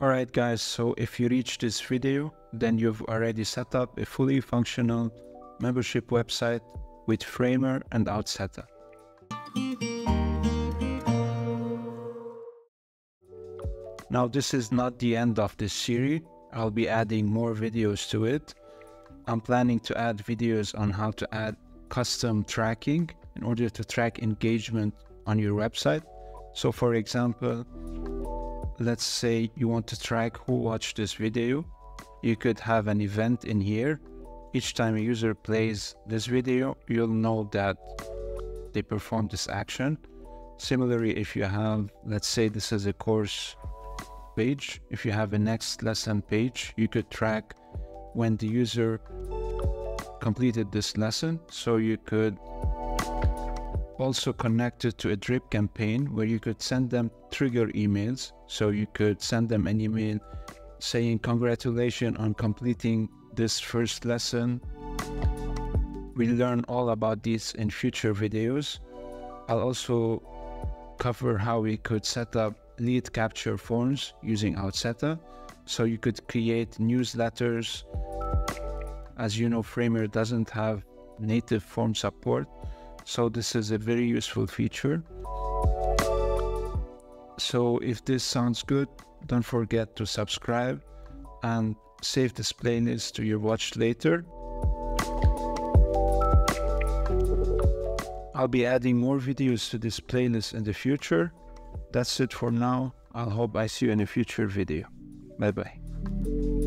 Alright guys, so if you reach this video, then you've already set up a fully functional membership website with Framer and Outseta. Now this is not the end of this series, I'll be adding more videos to it. I'm planning to add videos on how to add custom tracking in order to track engagement on your website. So for example, let's say you want to track who watched this video. You could have an event in here. Each time a user plays this video, you'll know that they performed this action. Similarly, if you have, let's say this is a course page, if you have a next lesson page, you could track when the user completed this lesson. So you could also connected to a drip campaign where you could send them trigger emails. So you could send them an email saying, Congratulations on completing this first lesson. We'll learn all about this in future videos. I'll also cover how we could set up lead capture forms using Outseta. So you could create newsletters. As you know, Framer doesn't have native form support. So this is a very useful feature. So if this sounds good, don't forget to subscribe and save this playlist to your watch later. I'll be adding more videos to this playlist in the future. That's it for now. I'll hope I see you in a future video. Bye bye.